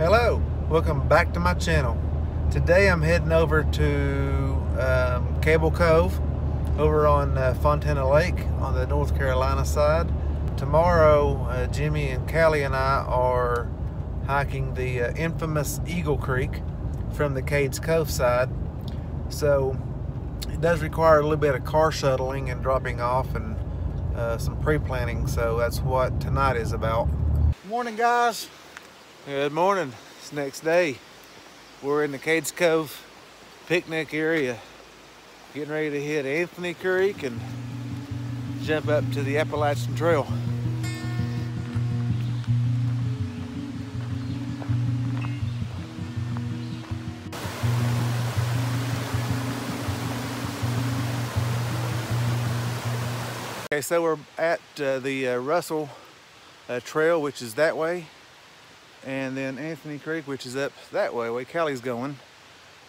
Hello, welcome back to my channel. Today I'm heading over to um, Cable Cove over on uh, Fontana Lake on the North Carolina side. Tomorrow uh, Jimmy and Callie and I are hiking the uh, infamous Eagle Creek from the Cades Cove side. So it does require a little bit of car shuttling and dropping off and uh, some pre-planning so that's what tonight is about. Morning guys. Good morning. It's next day. We're in the Cades Cove picnic area. Getting ready to hit Anthony Creek and jump up to the Appalachian Trail. Okay, so we're at uh, the uh, Russell uh, Trail, which is that way and then Anthony Creek, which is up that way, way Callie's going.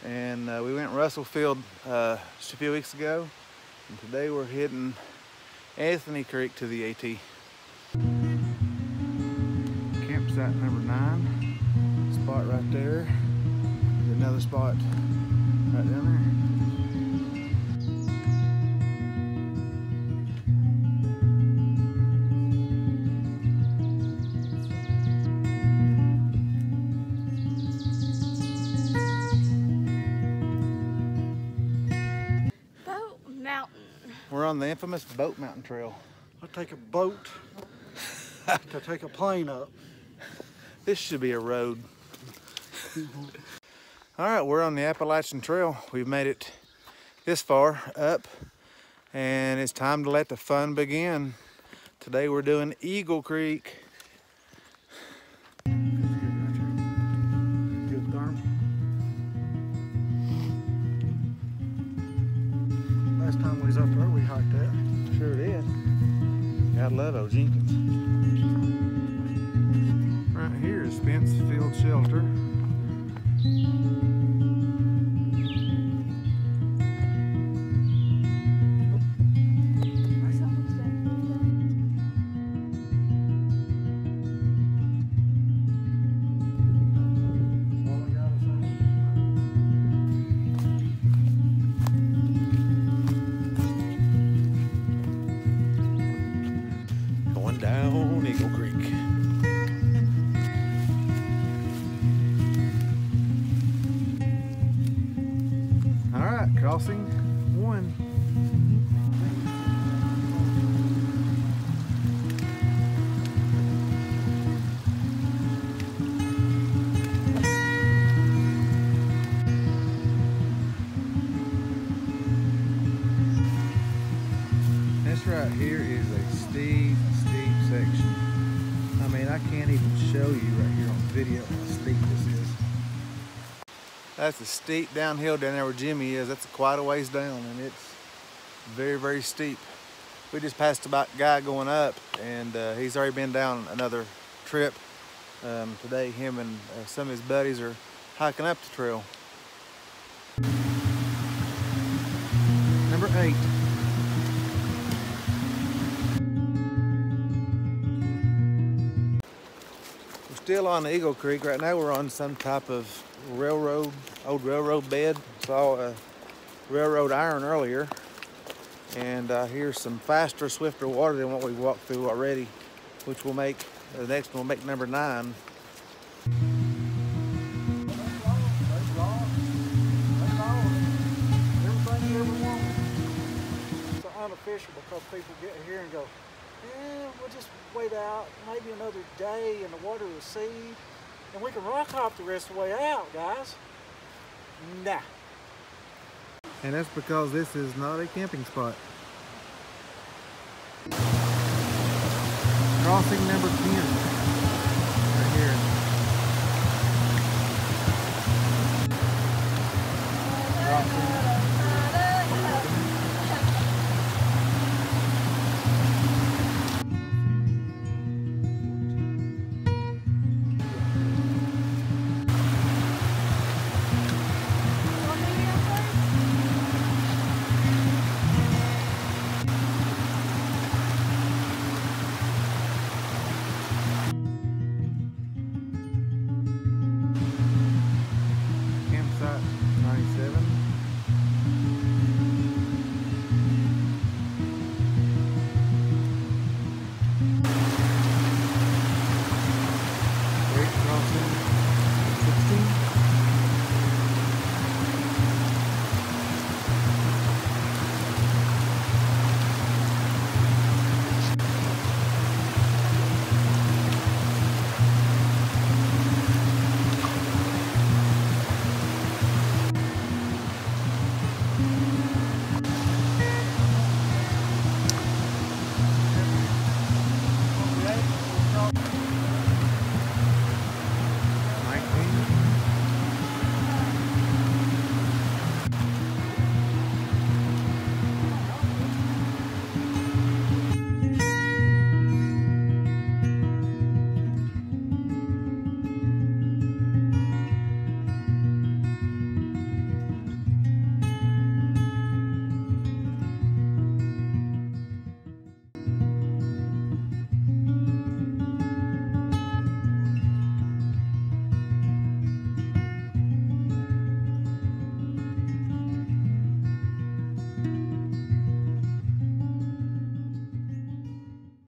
And uh, we went Russell Field uh, just a few weeks ago, and today we're hitting Anthony Creek to the AT. Campsite number nine, spot right there. Another spot right down there. We're on the infamous Bote Mountain Trail. I take a boat to take a plane up. This should be a road. All right, we're on the Appalachian Trail. We've made it this far up and it's time to let the fun begin. Today we're doing Eagle Creek. Time we was up there, we hiked that. Sure did. Gotta love old Jenkins. Right here is Spence Field Shelter. Eagle Creek. All right, crossing one. This right here is I can't even show you right here on video how steep this is. That's a steep downhill down there where Jimmy is. That's quite a ways down and it's very, very steep. We just passed about guy going up and uh, he's already been down another trip. Um, today, him and uh, some of his buddies are hiking up the trail. Number eight. Still on Eagle Creek. Right now we're on some type of railroad, old railroad bed. Saw a railroad iron earlier. And uh, here's some faster, swifter water than what we walked through already, which will make, the next one will make number nine. Unofficial because people get here and go, yeah, we'll just wait out maybe another day and the water will recede and we can rock hop the rest of the way out, guys. Nah. And that's because this is not a camping spot. Crossing number 10. crossing